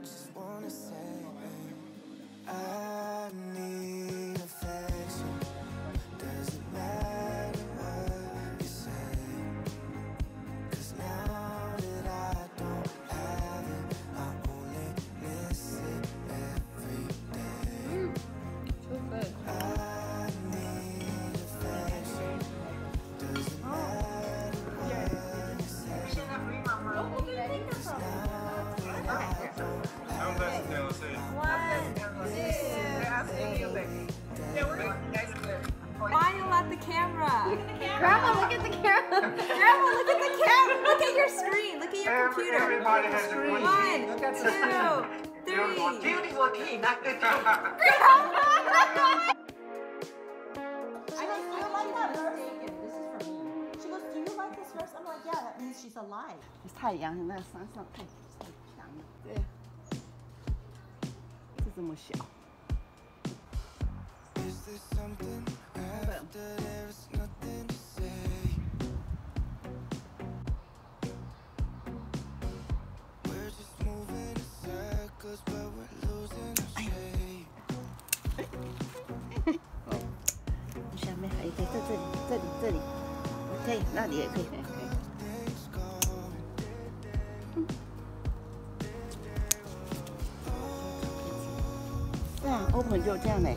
just camera. Grandma, look at the camera. Grandma, look at the camera. Look at your screen. Look at your Every- computer. Everybody has a green. One, Look at the two, screen. three. Beautiful team. Not the She goes, do you like that verse? This is for me. She goes, do you like this verse? I'm like, yeah, that means she's alive. 太阳那山上太太强了，对，就这么小。 Is there something after there's nothing 这里，可以，那里也可以，可以。Things going 这样 open 就这样嘞。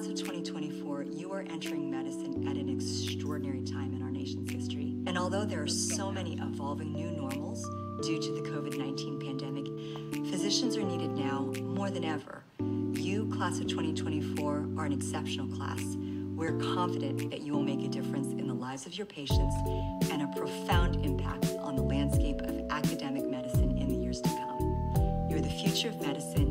Class of 2024, you are entering medicine at an extraordinary time in our nation's history. And although there are so many evolving new normals due to the COVID 19 pandemic, physicians are needed now more than ever. You, Class of 2024, are an exceptional class. We're confident that you will make a difference in the lives of your patients and a profound impact on the landscape of academic medicine in the years to come. You're the future of medicine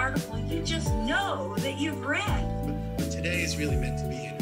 article you just know that you've read. But today is really meant to be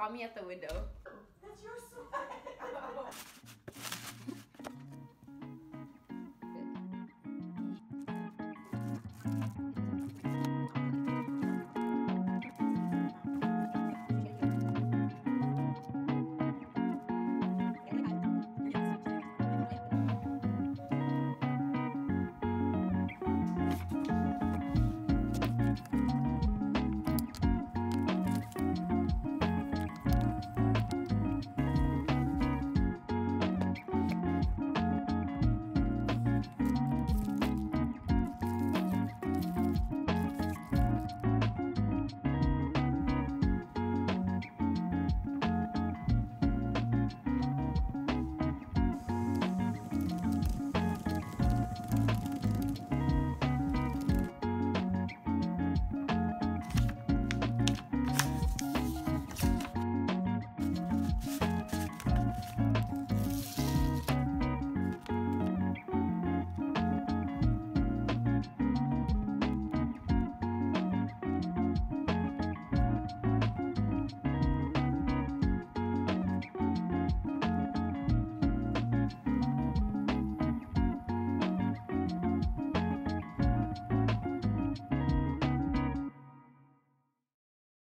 saw me at the window.